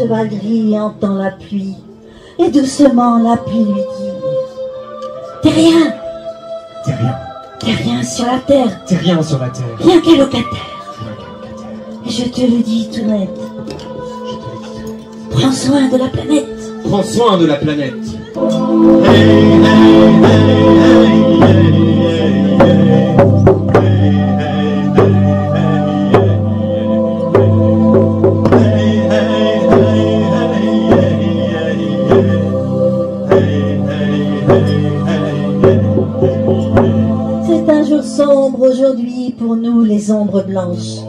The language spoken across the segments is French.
cheval gris entend la pluie, et doucement la pluie lui dit T'es rien, T'es rien. t'es rien sur la terre, T'es rien sur la terre. rien qu'un locataire. Et je te le dis tout net, prends soin de la planète. Prends soin de la planète. Aujourd'hui pour nous les ombres blanches.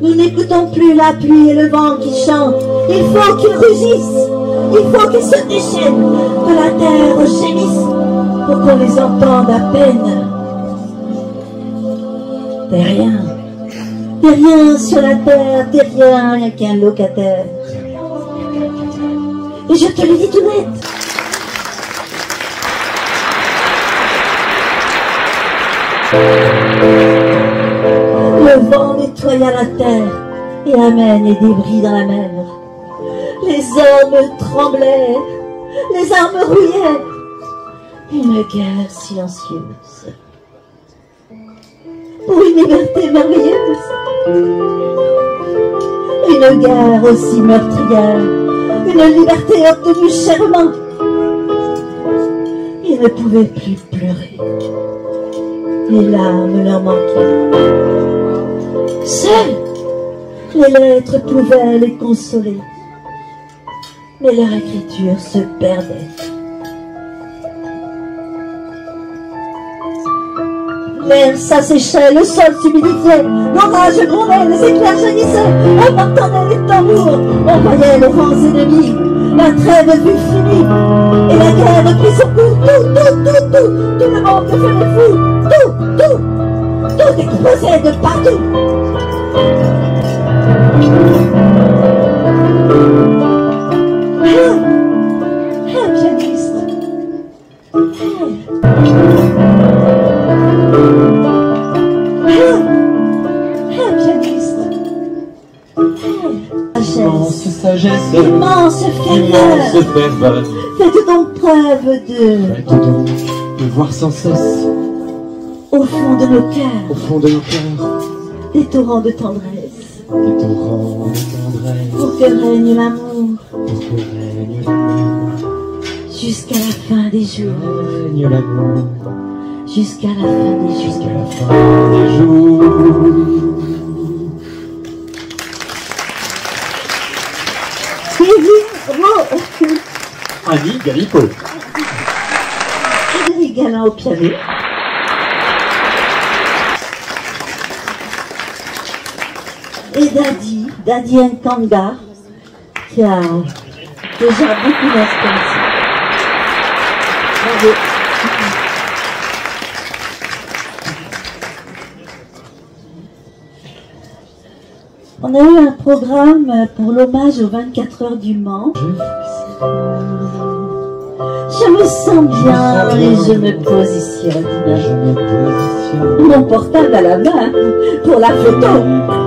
Nous n'écoutons plus la pluie et le vent qui chantent. Il faut qu'ils rugissent. Il faut qu'ils se déchaînent. Que la terre gémisse pour qu'on les entende à peine. T'es rien. T'es rien sur la terre. T'es rien, rien qu'un locataire. Et je te le dis tout net. Vent nettoya la terre et amène les débris dans la mer. Les hommes tremblaient, les armes rouillaient. Une guerre silencieuse. Pour une liberté merveilleuse? Une guerre aussi meurtrière. Une liberté obtenue chèrement. Ils ne pouvaient plus pleurer. Les larmes leur manquaient. Seules les lettres pouvaient les consoler. Mais leur écriture se perdait. L'air s'asséchait, le sol s'humidifiait, l'orage grondait, les éclairs jaillissaient, on entendait les tambours, on voyait les rangs ennemis, la trêve fut finie, et la guerre prit son cours, tout, tout, tout, tout, tout le monde devenait fou, tout explosait de partout. Pianiste! Help! Help! Help, pianiste! Immense sagesse. Immense. Faites donc preuve de, Faites donc de voir sans cesse, au fond de nos cœurs, au fond de nos cœurs, des torrents de tendresse, des torrents de tendresse, pour que règne l'amour. Pour que règne l'amour, jusqu'à la fin des jours, règne l'amour, jusqu'à la fin des jusqu'à jours. la fin des jours. Annie Galipo. Frédéric Galland au piano. Et Daddy, Daddy Nkanga, qui a déjà beaucoup d'inspiration. Bravo. On a eu un programme pour l'hommage aux 24 heures du Mans. Je me sens bien et je me positionne. Je me positionne. Mon portable à la main pour la photo.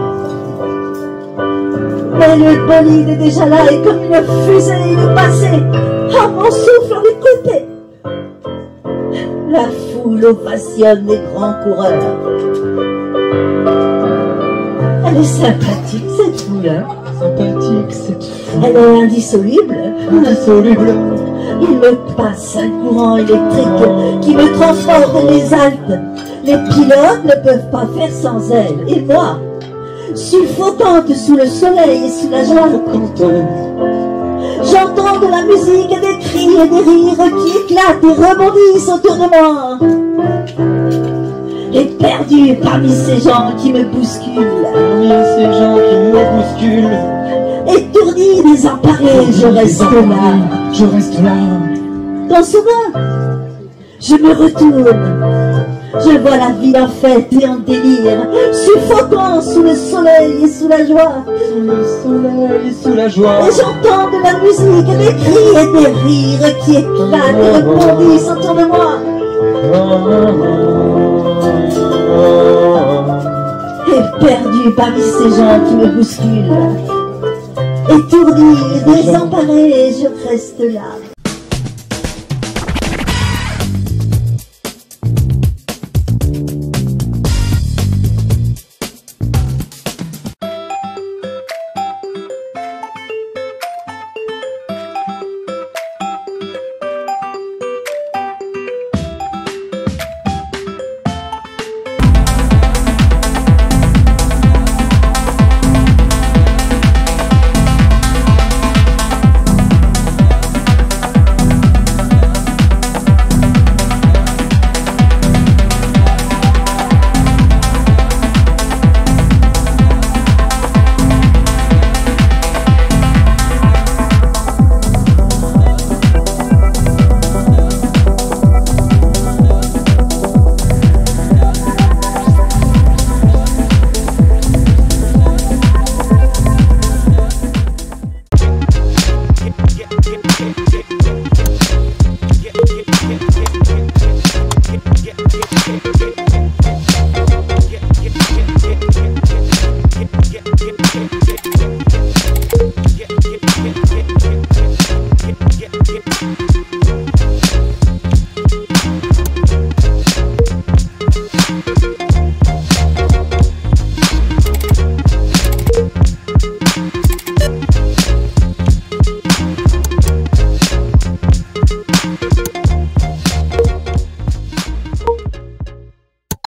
Mais le bolide est déjà là et comme une fusée, il est passé. Ah, mon souffle d'écouter. La foule ovationne les grands coureurs. Elle est sympathique, cette foule. hein. Sympathique cette foule Elle est indissoluble. indissoluble. Il me passe un courant électrique qui me transporte les Alpes. Les pilotes ne peuvent pas faire sans elle. Et moi, suffocante sous le soleil et sous la joie, Quand euh, j'entends de la musique et des cris et des rires qui éclatent et rebondissent autour de moi. Et perdu parmi ces gens qui me bousculent, parmi ces gens qui me bousculent, étourdi, désemparé, je reste là. je reste là. Quand soudain, je me retourne. Je vois la ville en fête et en délire, suffocant sous le soleil et sous la joie. Sous le soleil, sous la joie. Et j'entends de la musique, des cris et des rires qui éclatent et rebondissent autour de moi. Et perdu parmi ces gens qui me bousculent, Étourdi, désemparé, je reste là.